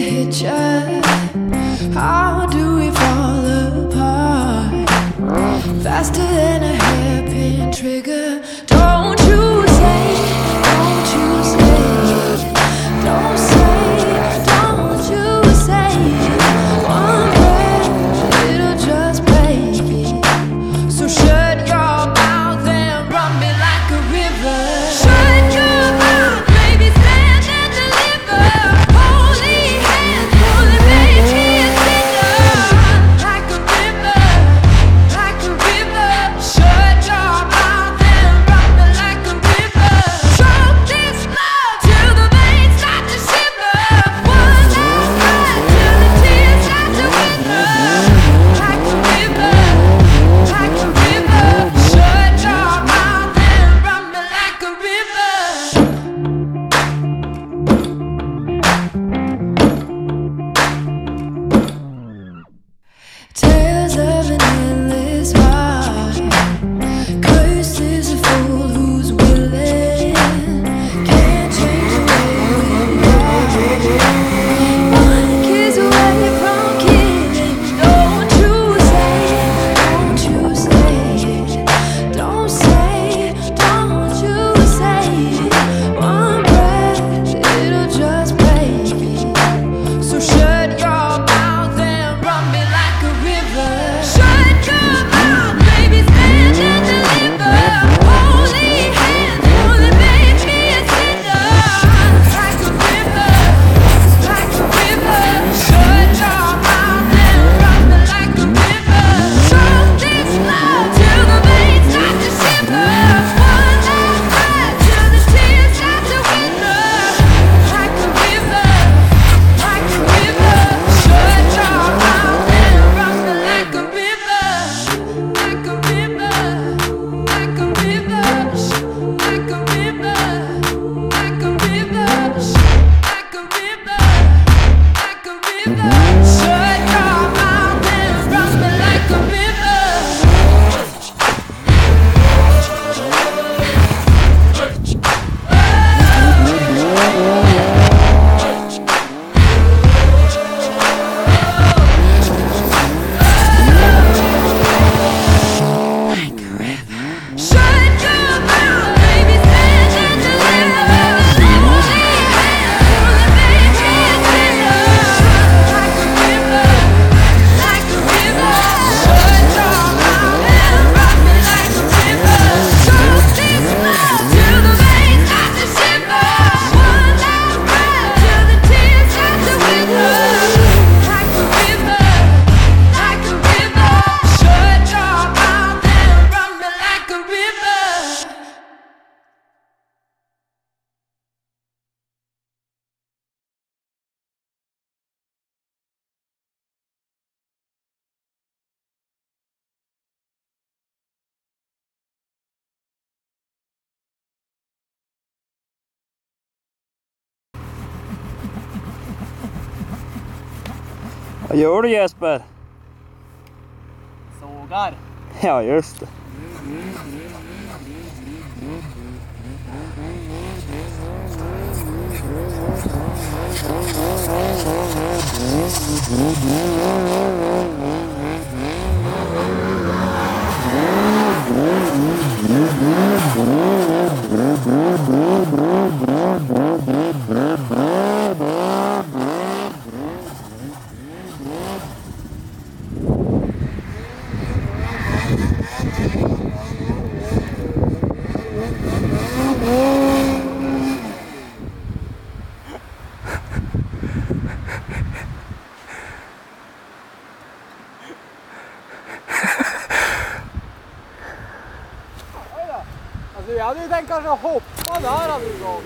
picture. How do we fall apart? Faster than a hairpin trigger. Vad gör du Jesper? Sågar. Ja, just det. Alltså Jag hade tänkt kanske hoppa där en gång.